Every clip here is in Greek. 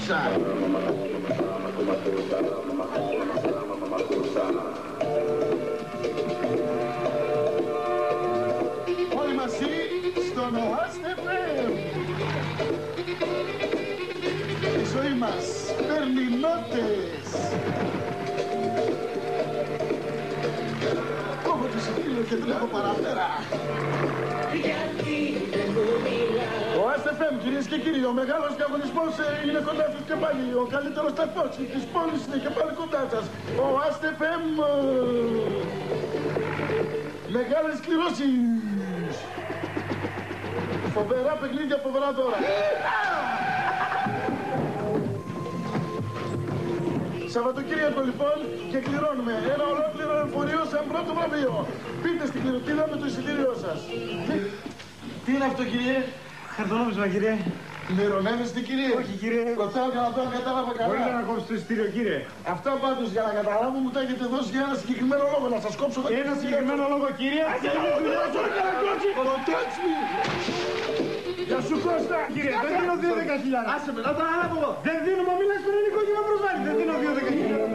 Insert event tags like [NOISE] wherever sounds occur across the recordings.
μπροστά. Όλοι μαζί στον ΟΑΣΤΕΦΕΜ. Η ζωή μας παίρνει νότες. Κόβω το εισιτήριο και τρέχω παραπέρα. Ο SFM, κυρίες και κύριοι, ο μεγάλος διαγωνισμός ε, είναι κοντά σας και πάλι. Ο καλύτερος σταθμός της πόλης είναι και πάλι κοντά σας. Ο SFM... Μεγάλες κληρώσεις. Φοβερά παιχνίδια, φοβερά δώρα. Σαββατοκύριακο λοιπόν και κληρώνουμε ένα ολόκληρο εμφορείο σαν πρώτο βραβείο. Πείτε στην κληροτήρα με το εισιτήριό σας. Τι είναι αυτό κύριε; Χαρτονόμισμα, κύριε. Μυρονεύεστε κύριε; Όχι, κύριε. Ρωτάω για να δω αν κατάλαβα καλά. Μπορείτε να κόψετε το εισιτήριο, κύριε. Αυτά πάντως για να καταλάβω μου τα έχετε δώσει για ένα συγκεκριμένο λόγο. Να σας κόψω τα Ένα συγκεκριμένο λόγο, κύριε. Το touch me. Για σου Κώστα, κύριε. Δεν δίνω 2-10 χιλιάδες. Άσε με, να τα ανάλαβω εγώ. Δεν δίνω, μα μιλάς στον ελληνικό και με προσβάλλει. Δεν δίνω 2-10 χιλιάδες.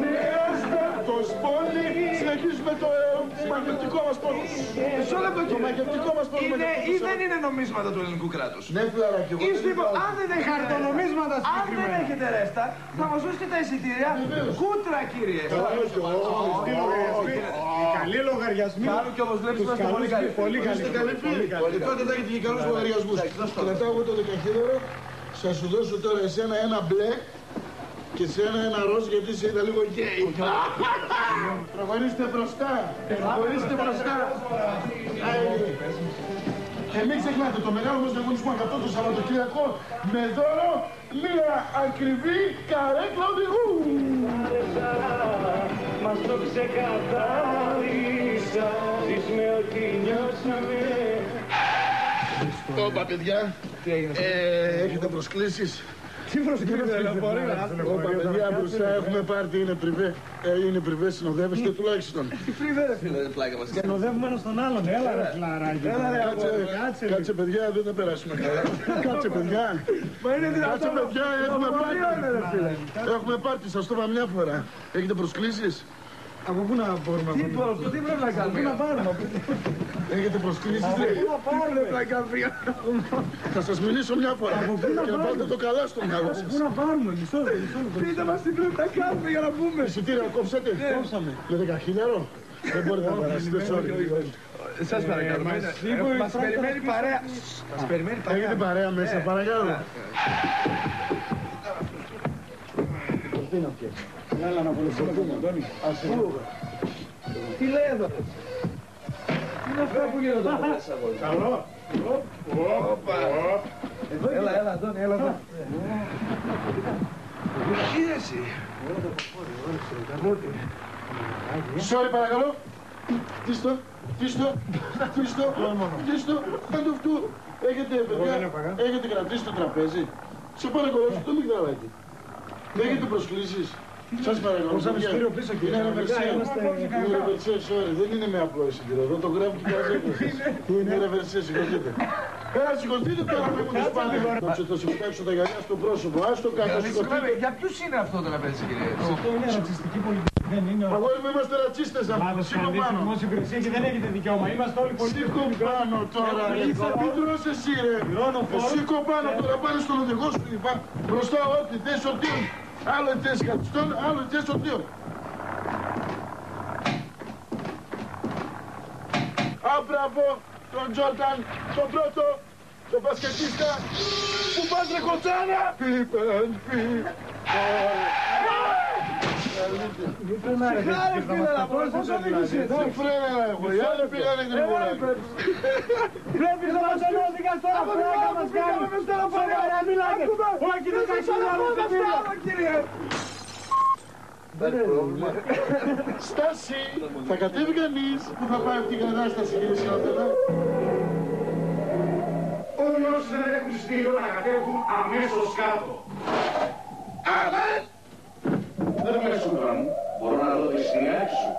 Το σπόνι, συνεχίζουμε το ε, μαγευτικό μας πόνος. Μισό λεπτό Το κύριε. μαγευτικό μας πόνος. Είναι ή μαγευτικό δεν είναι νομίσματα του ελληνικού κράτους. Ναι, φιλαράκι, εγώ. Είστε υπο... Αν δεν έχετε Χαρτονομίσματα Αν δεν συγκεκριμένα. έχετε ρέστα, θα μας δώσετε τα εισιτήρια. Βεβαίως. Κούτρα κύριε. Όχι, όχι, όχι. Καλή λογαριασμή. Κάλου και όπως βλέπεις Τους είμαστε πολύ καλούς καλοί. και πολύ καλοί. Είστε καλοί φίλοι. Και τότε θα έχετε και καλούς λογαριασμούς. Κρατάω εγώ το δεκαχίδωρο. Θα σου δώσω τώρα εσένα ένα μπλε και εσένα ένα ροζ γιατί είσαι είδα λίγο γκέι. Προχωρήστε μπροστά. Προχωρήστε μπροστά. Και μην ξεχνάτε το μεγάλο μας διαγωνισμό αυτό το Σαββατοκύριακο με δώρο μία ακριβή καρέκλα οδηγού. Μας το ξεκαθάρισα Ζεις με ό,τι νιώσαμε Όπα παιδιά, Τι έγινε. ε, έχετε προσκλήσεις; Τι προσκύνετε, λεωφορείο. Όπα παιδιά μπροστά έχουμε πάρτι, είναι πριβέ. Ε, είναι πριβές, συνοδεύεστε τουλάχιστον. Τι φρίβε ρε φίλε, πλάκα μας. Συνοδεύουμε ένα στον άλλον. Έλα, ρε φιλαράκι. Έλα, ρε, Κάτσε, Κάτσε, κάτσε παιδιά, δεν θα περάσουμε καλά. [LAUGHS] Κάτσε παιδιά. Μα είναι Κάτσε δυνατόν. παιδιά, έχουμε Λεωφορείο είναι ρε φίλε. πάρτι. Έχουμε πάρτι, σας το είπα μια φορά. Έχετε προσκλήσεις; Από πού να μπορούμε Τι να μπορώ, τι πρέπει να κάνουμε. Πού να πάρουμε. Έχετε προσκλήσεις. ρε. Πού να πάρουμε; πλάκα βία. Θα σας μιλήσω μια φορά. πού να Και να βάλετε το καλά στο μυαλό Πού σας. να πάρουμε; Μισό λεπτό, μισό λεπτό. Πείτε μας τι πρέπει να κάνουμε για να πούμε. Εισιτήρια κόψατε. Κόψαμε. Με δεκαχίλιαρο. Δεν μπορείτε να περάσετε, sorry. Σας παρακαλώ. μας είναι- είπε ε, η Μας Φράγκα περιμένει να παρέα. Μας περιμένει παρέα. Έχετε παρέα μέσα, παρακαλώ. Έλα να βοηθήσουμε τον Αντώνη. Τι λέει εδώ. Τι είναι αυτά που γίνονται εδώ μέσα από εδώ. Καλό. Όπα. Έλα, έλα, Αντώνη, έλα εδώ. Τι εσύ; Sorry παρακαλώ. Κλείστο, κλείστο, κλείστο, κλείστο, κάτω αυτού. Έχετε, παιδιά, δεν έπαγα. έχετε κρατήσει το τραπέζι. Σε παρακαλώ, στο μικραλάκι. Έχετε προσκλήσεις. Σας παρακαλώ. Κόψαμε παιδιά. εισιτήριο πίσω, κύριε. Είναι Παιδιά, ρεβερσέ. είμαστε- Είναι ρεβερσέ, sorry. Δεν είναι με απλό εισιτήριο. Εδώ το γράφει και κάτω [LAUGHS] Είναι ρεβερσέ, σηκωθείτε. Έλα, σηκωθείτε τώρα με μου τις πάνε. Να σου το σηκωτάξω τα γυαλιά στο πρόσωπο. Άστο κάτω, Δηλαδή, συγγνώμη, σηκωθείτε. Για ποιους είναι αυτό το τραπέζι, κύριε; Αυτό είναι ρατσιστική πολιτική. Δεν είναι ο Αγόρι μου είμαστε ρατσίστες Μα αυτό. δεν Σήκω σπανδεί στη πάνω. δημόσια υπηρεσία και δεν έχετε δικαίωμα. Είμαστε όλοι πολιτικοί. Σήκω πάνω τώρα, ρε. Μην τρως εσύ, ρε. Πληρώνω φόρο. Σήκω πάνω τώρα, πάνε στον οδηγό σου, είπα. Μπροστά ό,τι θες ο τύρ. Άλλο θες κατστόν, άλλο θες ο τύρ. Α, μπράβο, τον Τζόρταν, τον πρώτο, τον μπασκετίστα. Πού πας ρε κοτσάνα. Πίπεν, πίπεν. Μην φρενάρετε. Χάρη, φίλε, να πω, πώς οδήγησε. Τι φρένα έχω, οι άλλοι πήγανε γρήγορα. Πρέπει να μας ενώθηκας τώρα. Πρέπει να μας κάνεις. Σοβαρά μιλάτε. Όχι, δεν θα κύριε. Στάση, θα κατέβει κανείς. Πού θα πάει αυτή η κατάσταση, κύριε Σιώτελα. Όλοι όσοι δεν έχουν εισιτήριο να κατέβουν αμέσως κάτω. Αμέ! Δεν με λες τώρα μου. Μπορώ να δω τη εισιτήρια έξω.